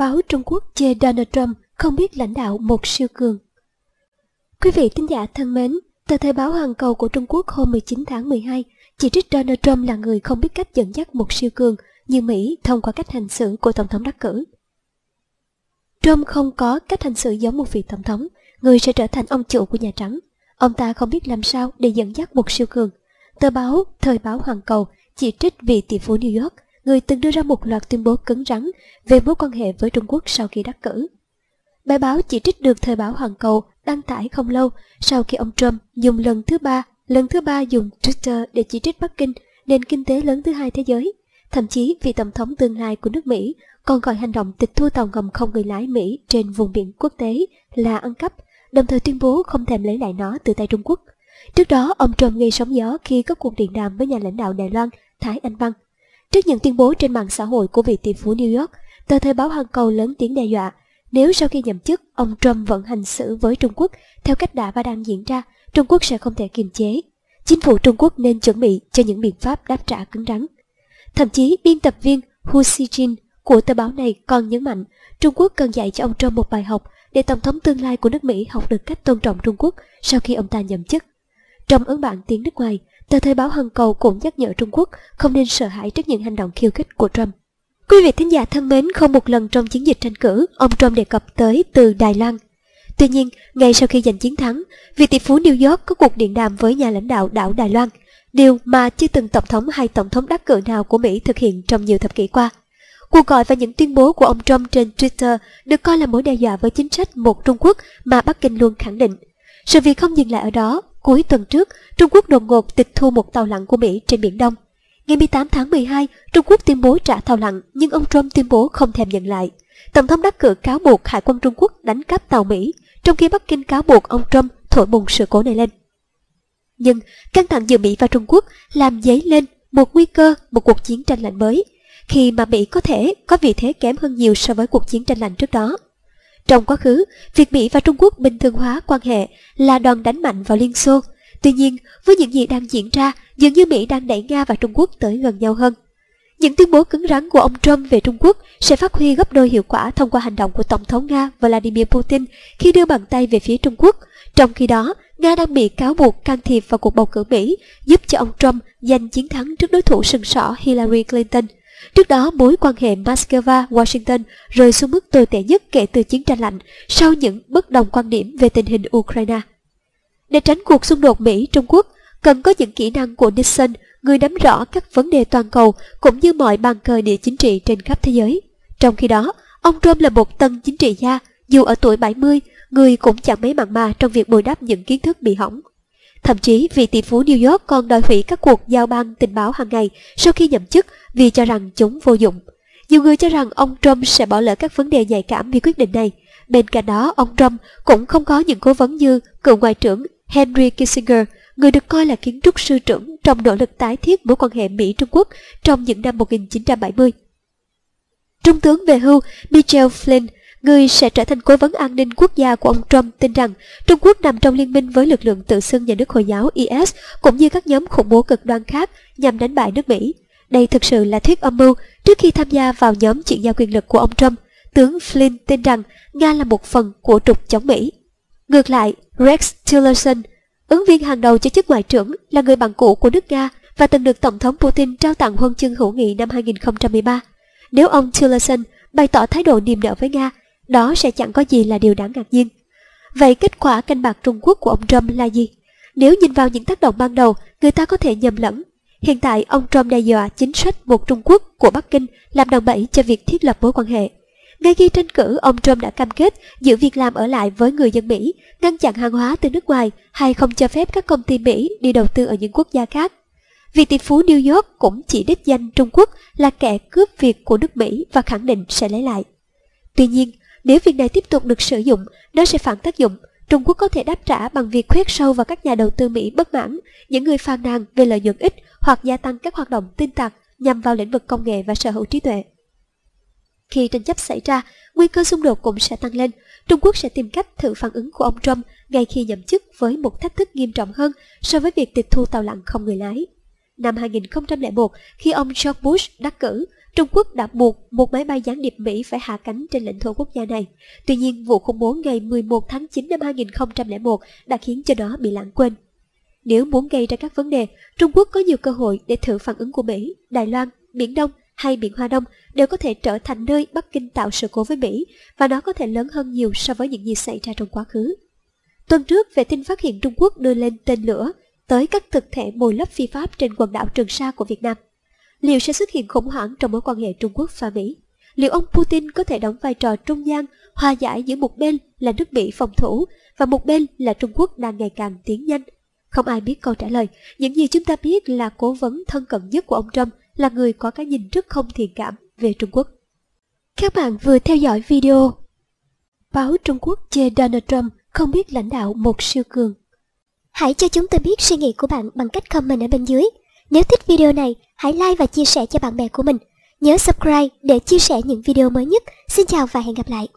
báo Trung Quốc chê Donald Trump không biết lãnh đạo một siêu cường. Quý vị thính giả thân mến, tờ Thời báo Hoàn Cầu của Trung Quốc hôm 19 tháng 12 chỉ trích Donald Trump là người không biết cách dẫn dắt một siêu cường như Mỹ thông qua cách hành xử của Tổng thống đắc cử. Trump không có cách hành xử giống một vị Tổng thống, người sẽ trở thành ông chủ của Nhà Trắng. Ông ta không biết làm sao để dẫn dắt một siêu cường. Tờ báo Thời báo Hoàn Cầu chỉ trích vị tỷ phú New York người từng đưa ra một loạt tuyên bố cứng rắn về mối quan hệ với Trung Quốc sau khi đắc cử. Bài báo chỉ trích được Thời báo Hoàn Cầu đăng tải không lâu sau khi ông Trump dùng lần thứ ba, lần thứ ba dùng Twitter để chỉ trích Bắc Kinh, nền kinh tế lớn thứ hai thế giới. Thậm chí vị tổng thống tương lai của nước Mỹ còn gọi hành động tịch thu tàu ngầm không người lái Mỹ trên vùng biển quốc tế là ăn cắp, đồng thời tuyên bố không thèm lấy lại nó từ tay Trung Quốc. Trước đó, ông Trump gây sóng gió khi có cuộc điện đàm với nhà lãnh đạo Đài Loan Thái Anh Văn Trước những tuyên bố trên mạng xã hội của vị tỷ phú New York, tờ Thời báo Hoàn Cầu lớn tiếng đe dọa nếu sau khi nhậm chức ông Trump vẫn hành xử với Trung Quốc theo cách đã và đang diễn ra, Trung Quốc sẽ không thể kiềm chế. Chính phủ Trung Quốc nên chuẩn bị cho những biện pháp đáp trả cứng rắn. Thậm chí biên tập viên Hu Xijin của tờ báo này còn nhấn mạnh Trung Quốc cần dạy cho ông Trump một bài học để Tổng thống tương lai của nước Mỹ học được cách tôn trọng Trung Quốc sau khi ông ta nhậm chức. Trong ấn bản tiếng nước ngoài, Tờ Thời báo Hằng Cầu cũng nhắc nhở Trung Quốc không nên sợ hãi trước những hành động khiêu khích của Trump. Quý vị thính giả thân mến, không một lần trong chiến dịch tranh cử, ông Trump đề cập tới từ Đài Loan. Tuy nhiên, ngay sau khi giành chiến thắng, vị tỷ phú New York có cuộc điện đàm với nhà lãnh đạo đảo Đài Loan, điều mà chưa từng tổng thống hay tổng thống đắc cử nào của Mỹ thực hiện trong nhiều thập kỷ qua. Cuộc gọi và những tuyên bố của ông Trump trên Twitter được coi là mối đe dọa với chính sách một Trung Quốc mà Bắc Kinh luôn khẳng định. Sự việc không dừng lại ở đó, Cuối tuần trước, Trung Quốc đột ngột tịch thu một tàu lặn của Mỹ trên Biển Đông. Ngày 18 tháng 12, Trung Quốc tuyên bố trả tàu lặn, nhưng ông Trump tuyên bố không thèm nhận lại. Tổng thống đắc cử cáo buộc Hải quân Trung Quốc đánh cắp tàu Mỹ, trong khi Bắc Kinh cáo buộc ông Trump thổi bùng sự cố này lên. Nhưng căng thẳng giữa Mỹ và Trung Quốc làm dấy lên một nguy cơ một cuộc chiến tranh lạnh mới, khi mà Mỹ có thể có vị thế kém hơn nhiều so với cuộc chiến tranh lạnh trước đó. Trong quá khứ, việc Mỹ và Trung Quốc bình thường hóa quan hệ là đòn đánh mạnh vào Liên Xô. Tuy nhiên, với những gì đang diễn ra, dường như Mỹ đang đẩy Nga và Trung Quốc tới gần nhau hơn. Những tuyên bố cứng rắn của ông Trump về Trung Quốc sẽ phát huy gấp đôi hiệu quả thông qua hành động của Tổng thống Nga Vladimir Putin khi đưa bàn tay về phía Trung Quốc. Trong khi đó, Nga đang bị cáo buộc can thiệp vào cuộc bầu cử Mỹ, giúp cho ông Trump giành chiến thắng trước đối thủ sừng sỏ Hillary Clinton – Trước đó, mối quan hệ Moscow-Washington rơi xuống mức tồi tệ nhất kể từ chiến tranh lạnh sau những bất đồng quan điểm về tình hình Ukraine. Để tránh cuộc xung đột Mỹ-Trung Quốc, cần có những kỹ năng của Nixon, người nắm rõ các vấn đề toàn cầu cũng như mọi bàn cờ địa chính trị trên khắp thế giới. Trong khi đó, ông Trump là một tân chính trị gia, dù ở tuổi 70, người cũng chẳng mấy mặn mà trong việc bồi đắp những kiến thức bị hỏng. Thậm chí vị tỷ phú New York còn đòi hủy các cuộc giao ban tình báo hàng ngày sau khi nhậm chức vì cho rằng chúng vô dụng. Nhiều người cho rằng ông Trump sẽ bỏ lỡ các vấn đề nhạy cảm vì quyết định này. Bên cạnh đó, ông Trump cũng không có những cố vấn như cựu ngoại trưởng Henry Kissinger, người được coi là kiến trúc sư trưởng trong nỗ lực tái thiết mối quan hệ Mỹ-Trung Quốc trong những năm 1970. Trung tướng về hưu Michael Flynn người sẽ trở thành cố vấn an ninh quốc gia của ông Trump tin rằng Trung Quốc nằm trong liên minh với lực lượng tự xưng nhà nước Hồi giáo IS cũng như các nhóm khủng bố cực đoan khác nhằm đánh bại nước Mỹ. Đây thực sự là thuyết âm mưu trước khi tham gia vào nhóm chuyển giao quyền lực của ông Trump. Tướng Flynn tin rằng Nga là một phần của trục chống Mỹ. Ngược lại, Rex Tillerson, ứng viên hàng đầu cho chức ngoại trưởng, là người bạn cũ của nước Nga và từng được Tổng thống Putin trao tặng huân chương hữu nghị năm 2013. Nếu ông Tillerson bày tỏ thái độ niềm nở với Nga, đó sẽ chẳng có gì là điều đáng ngạc nhiên. Vậy kết quả canh bạc Trung Quốc của ông Trump là gì? Nếu nhìn vào những tác động ban đầu, người ta có thể nhầm lẫn. Hiện tại, ông Trump đe dọa chính sách một Trung Quốc của Bắc Kinh làm đòn bẩy cho việc thiết lập mối quan hệ. Ngay khi tranh cử, ông Trump đã cam kết giữ việc làm ở lại với người dân Mỹ, ngăn chặn hàng hóa từ nước ngoài hay không cho phép các công ty Mỹ đi đầu tư ở những quốc gia khác. Vị tỷ phú New York cũng chỉ đích danh Trung Quốc là kẻ cướp việc của nước Mỹ và khẳng định sẽ lấy lại. Tuy nhiên, nếu việc này tiếp tục được sử dụng, nó sẽ phản tác dụng. Trung Quốc có thể đáp trả bằng việc khoét sâu vào các nhà đầu tư Mỹ bất mãn, những người phàn nàn về lợi nhuận ít hoặc gia tăng các hoạt động tin tặc nhằm vào lĩnh vực công nghệ và sở hữu trí tuệ. Khi tranh chấp xảy ra, nguy cơ xung đột cũng sẽ tăng lên. Trung Quốc sẽ tìm cách thử phản ứng của ông Trump ngay khi nhậm chức với một thách thức nghiêm trọng hơn so với việc tịch thu tàu lặn không người lái. Năm 2001, khi ông George Bush đắc cử, Trung Quốc đã buộc một máy bay gián điệp Mỹ phải hạ cánh trên lãnh thổ quốc gia này. Tuy nhiên, vụ khủng bố ngày 11 tháng 9 năm 2001 đã khiến cho nó bị lãng quên. Nếu muốn gây ra các vấn đề, Trung Quốc có nhiều cơ hội để thử phản ứng của Mỹ, Đài Loan, Biển Đông hay Biển Hoa Đông đều có thể trở thành nơi Bắc Kinh tạo sự cố với Mỹ và nó có thể lớn hơn nhiều so với những gì xảy ra trong quá khứ. Tuần trước, vệ tinh phát hiện Trung Quốc đưa lên tên lửa tới các thực thể bồi lấp phi pháp trên quần đảo Trường Sa của Việt Nam. Liệu sẽ xuất hiện khủng hoảng trong mối quan hệ Trung Quốc và Mỹ? Liệu ông Putin có thể đóng vai trò trung gian, hòa giải giữa một bên là nước Mỹ phòng thủ và một bên là Trung Quốc đang ngày càng tiến nhanh? Không ai biết câu trả lời. Những gì chúng ta biết là cố vấn thân cận nhất của ông Trump là người có cái nhìn rất không thiện cảm về Trung Quốc. Các bạn vừa theo dõi video Báo Trung Quốc chê Donald Trump không biết lãnh đạo một siêu cường. Hãy cho chúng tôi biết suy nghĩ của bạn bằng cách comment ở bên dưới. Nếu thích video này, hãy like và chia sẻ cho bạn bè của mình. Nhớ subscribe để chia sẻ những video mới nhất. Xin chào và hẹn gặp lại.